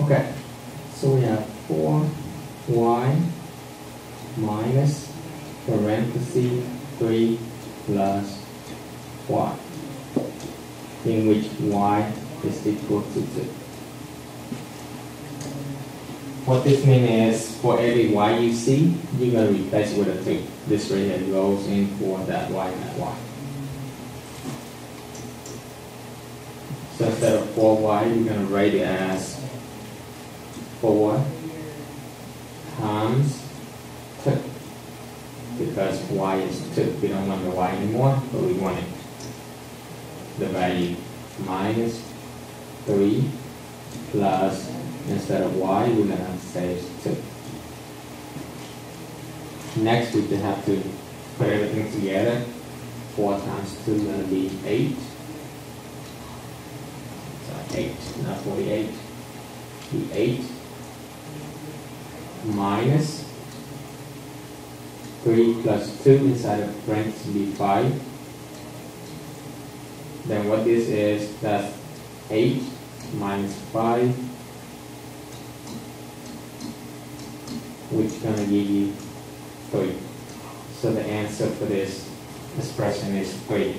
Okay, so we have 4y minus parenthesis 3 plus y, in which y is equal to 2. What this means is for every y you see, you're going to replace it with a 2. This right here goes in for that y and that y. So instead of 4y, you're going to write it as 4 times 2. Because y is 2. We don't want the y anymore, but we want it. The value minus 3 plus, instead of y, we're going to say 2. Next, we just have to put everything together. 4 times 2 is going to be 8. So 8, not 48. Be 8 minus 3 plus 2 inside of parentheses be 5. Then what this is, that's 8 minus 5, which to give you 3. So the answer for this expression is 3.